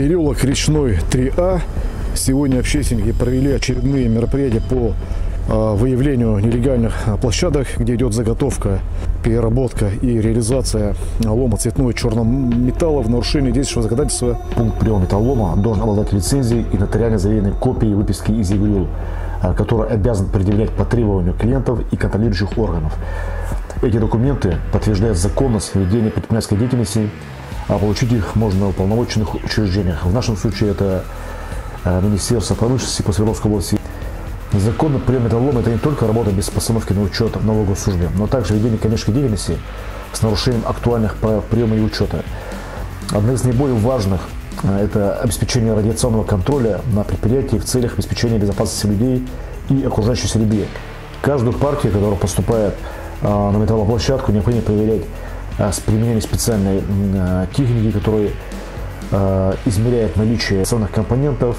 Переулок Речной 3А. Сегодня общественники провели очередные мероприятия по а, выявлению нелегальных а, площадок, где идет заготовка, переработка и реализация лома цветного черного металла в нарушении действующего законодательства. Пункт приема металлолома должен обладать лицензией и нотариально заверенной копией выписки из ЕГРЮЛ, а, который обязан предъявлять по требованию клиентов и контролирующих органов. Эти документы подтверждают законность ведения предпринимательской деятельности, а получить их можно в полномоченных учреждениях. В нашем случае это э, Министерство промышленности по Свердловской области. Незаконный прием металлолома – это не только работа без постановки на учет в налоговой службе, но также ведение коммерческой деятельности с нарушением актуальных правил приема и учета. Одна из наиболее важных э, – это обеспечение радиационного контроля на предприятии в целях обеспечения безопасности людей и окружающей среды. Каждую партию, которая поступает э, на металлоплощадку, необходимо проверять с применением специальной техники, которая измеряет наличие ценных компонентов,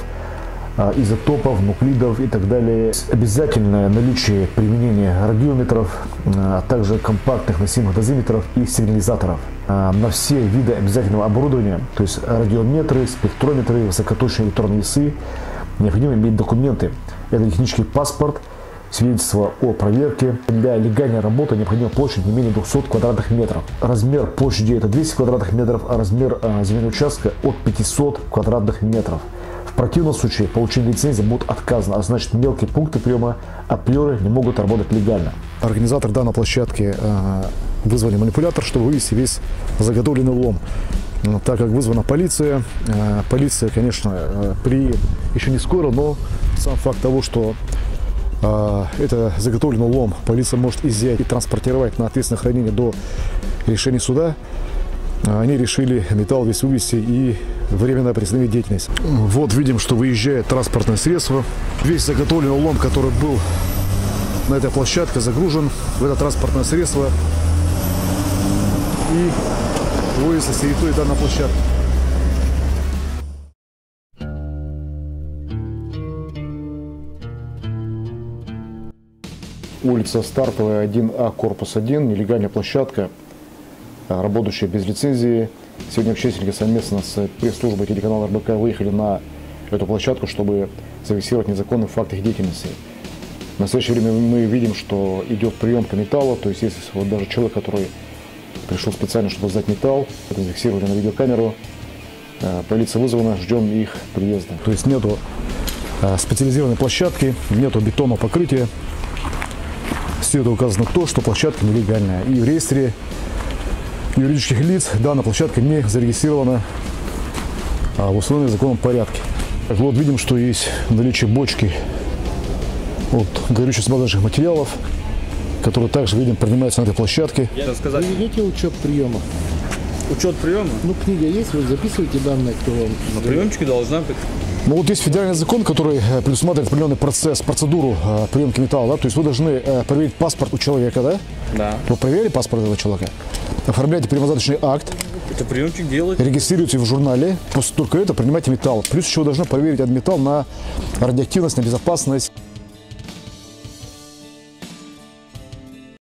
изотопов, нуклидов и так далее. Обязательное наличие применения радиометров, а также компактных носимых дозиметров и сигнализаторов. На все виды обязательного оборудования, то есть радиометры, спектрометры, высокоточные электронные весы, необходимо иметь документы. Это технический паспорт – свидетельство о проверке. Для легальной работы необходима площадь не менее 200 квадратных метров. Размер площади это 200 квадратных метров, а размер э, земельного участка от 500 квадратных метров. В противном случае получение лицензии будет отказано, а значит мелкие пункты приема априори не могут работать легально. Организатор данной площадки э, вызвали манипулятор, чтобы вывести весь заготовленный лом. Так как вызвана полиция, э, полиция, конечно, при еще не скоро, но сам факт того, что это заготовленный лом полиция может изъять и транспортировать на ответственное хранение до решения суда. А, они решили металл весь вывести и временно приостановить деятельность. Вот видим, что выезжает транспортное средство. Весь заготовленный лом, который был на этой площадке, загружен в это транспортное средство и вывезли с территории данной площадки. Улица Стартовая 1А, корпус 1, нелегальная площадка, а, работающая без лицензии. Сегодня общественники совместно с пресс-службой телеканала РБК выехали на эту площадку, чтобы зафиксировать незаконный факт их деятельности. В настоящее время мы видим, что идет приемка металла, то есть есть вот даже человек, который пришел специально, чтобы сдать металл, это зафиксировали на видеокамеру. А, полиция вызвана, ждем их приезда. То есть нету а, специализированной площадки, нету бетонного покрытия, следует указано то, что площадка нелегальная. И в реестре юридических лиц данная площадка не зарегистрирована а в установленном законном порядке. Так вот, видим, что есть наличие бочки от горючих смазочных материалов, которые также, видим, принимаются на этой площадке. Я сказать. Вы ведете учет приема? Учет приема? Ну, книга есть, вы записываете данные, кто вам... На приемчике должна быть. Ну вот есть федеральный закон, который предусматривает определенный процесс, процедуру э, приемки металла. Да? То есть вы должны э, проверить паспорт у человека, да? Да. Вы проверили паспорт этого человека? Оформляете перевозочный акт. Это приемчик делать. Регистрируете в журнале. После только это принимаете металл. Плюс еще вы должны проверить этот металл на радиоактивность, на безопасность.